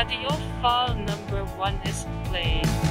Audio file number 1 is playing.